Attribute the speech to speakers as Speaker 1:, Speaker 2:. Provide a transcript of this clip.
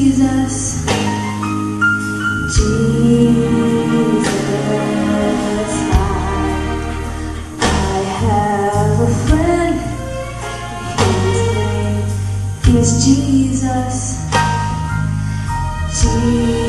Speaker 1: Jesus, Jesus, I, I have a friend, his name is Jesus, Jesus.